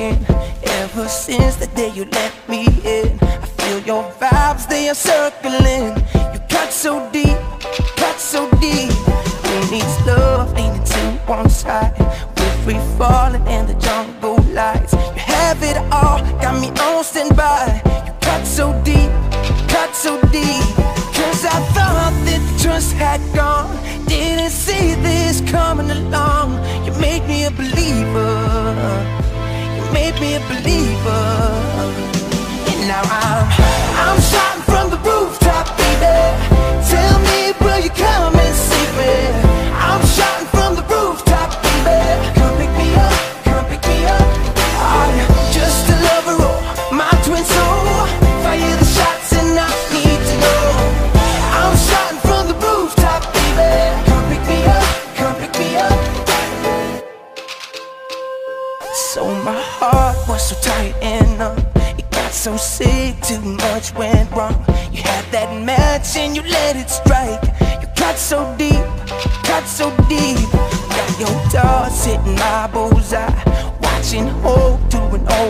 talking Ever since the day you let me in I feel your vibes, they are circling. You cut so deep, cut so deep. Who needs love leaning to one side. We're free falling in the jungle lights You have it all, got me on standby. You cut so deep, cut so deep. Cause I thought that the trust had gone. Didn't see this coming along a believer. You made me a believer. And now I'm I'm shouting So my heart was so tight and numb. It got so sick, too much went wrong. You had that match and you let it strike. You cut so deep, cut so deep. Got your thoughts hitting my bullseye Watching hope doing overtime Keep